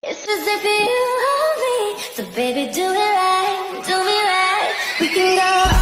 It's as if you hold me, so baby do it right, do me right. We can go